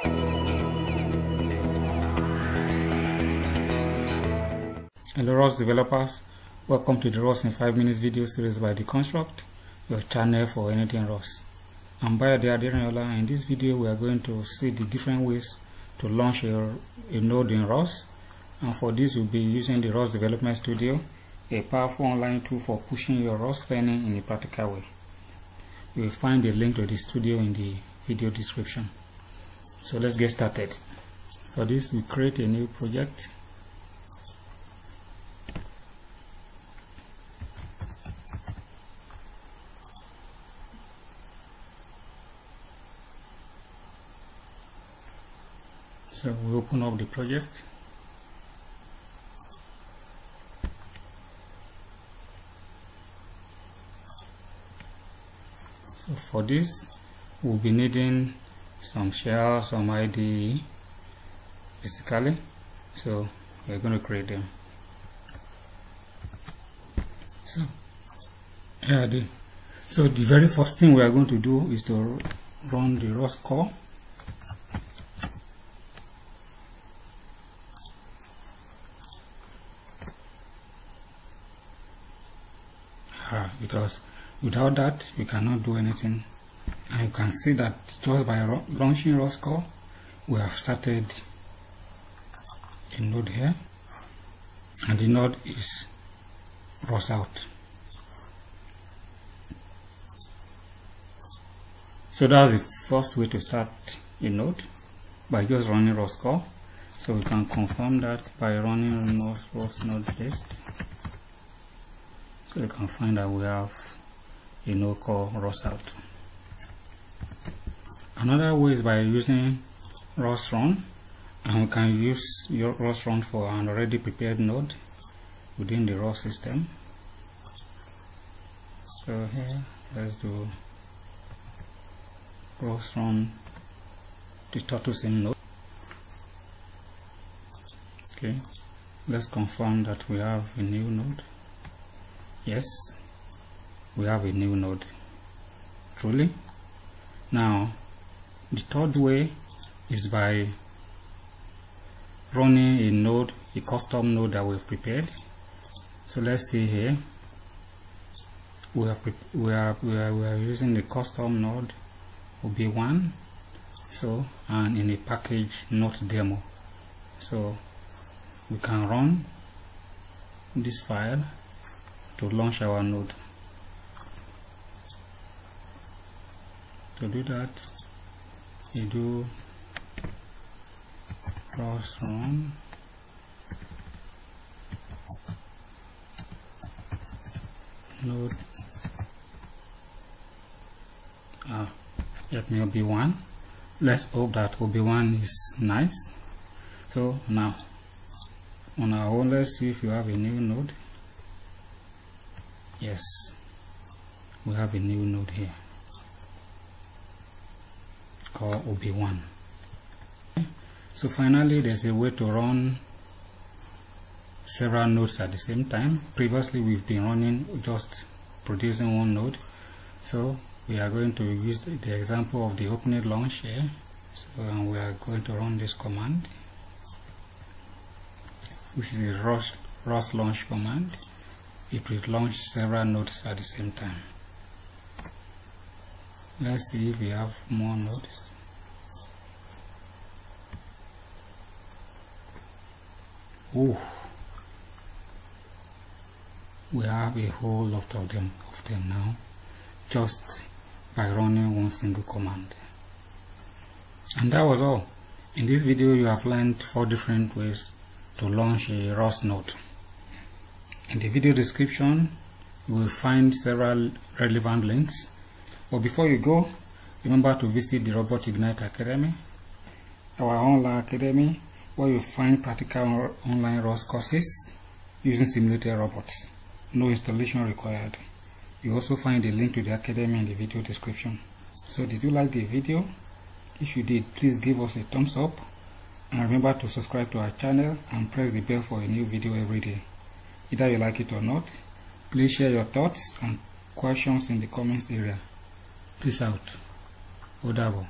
Hello ROS developers, welcome to the ROS in 5 minutes video series by The Construct, your channel for anything ROS. I'm Bayode Aderinola and in this video we are going to see the different ways to launch a, a node in ROS and for this we'll be using the ROS Development Studio, a powerful online tool for pushing your ROS learning in a practical way. You will find the link to the studio in the video description. So let's get started. For this we create a new project so we open up the project so for this we'll be needing some shell some IDE basically. So we're going to create them. So yeah the, so the very first thing we are going to do is to run the ROS core. Uh, because without that we cannot do anything and you can see that just by launching ROS core we have started a node here. And the node is ROS out so that's the first way to start a node by just running ROS core so we can confirm that by running ROS node list so you can find that we have a node called ROS out. Another way is by using ROS run and we can use your ROS run for an already prepared node within the ROS system. So here let's do ROS run the turtlesim node. Okay, let's confirm that we have a new node yes we have a new node truly now the third way is by running a node a custom node that we've prepared. So let's see here. We have we are we are, we are using the custom node ob1 so and in a package not demo. So we can run this file to launch our node. To do that you do ROS run node ah let me ob1 let's hope that ob1 is nice. So now on our own let's see if you have a new node. Yes we have a new node here called ob1 so finally there's a way to run several nodes at the same time. Previously we've been running just producing one node. So we are going to use the example of the OpenNI launch here. So and we are going to run this command which is a ROS, ROS launch command. It will launch several nodes at the same time let's see if we have more nodes Ooh. we have a whole lot of them of them now. Just by running one single command. And that was all. In this video you have learned four different ways to launch a ROS node. In the video description, you will find several relevant links. But before you go, remember to visit the Robot Ignite Academy, our online academy where you find practical online ROS courses using simulated robots. No installation required. You also find the link to the academy in the video description. So did you like the video? If you did, please give us a thumbs up and remember to subscribe to our channel and press the bell for a new video every day either you like it or not. Please share your thoughts and questions in the comments area. Peace out. Odabo.